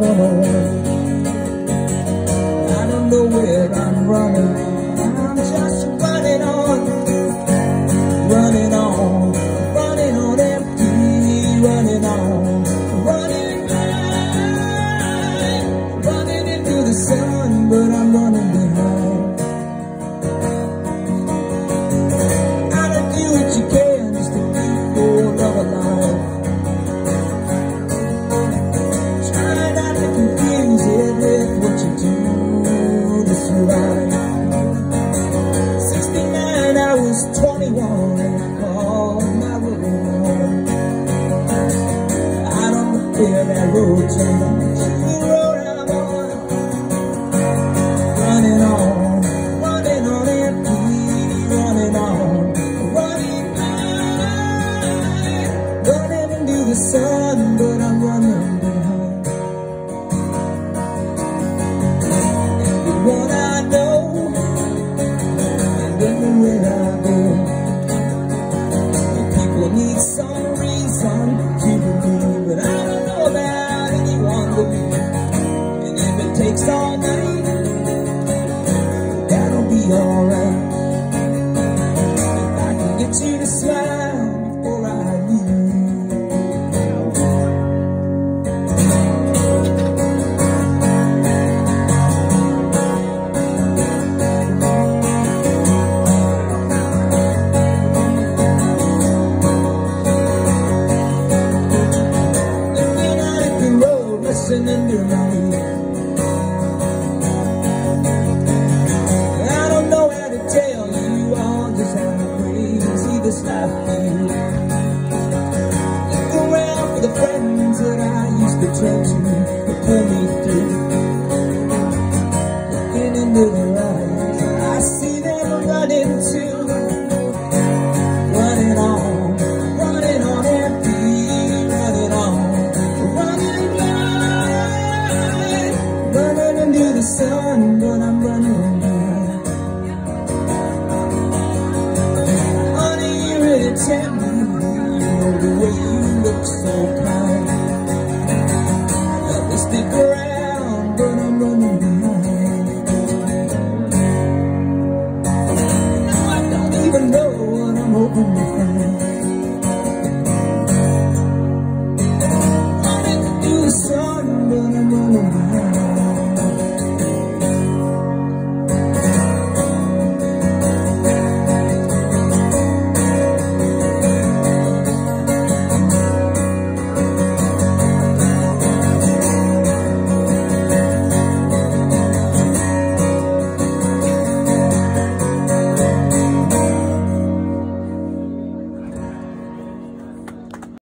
on. I don't know where I'm running. I'm just running on, running on, running on empty, running on, running high, running into the sun, but I'm was 21 and called my road. Out on the fair, that road turned this is. Look around for the friends that I used to turn to to pull me through. Looking into their eyes, I see them running too. Running on, running on empty, running on, running blind, running into the sun,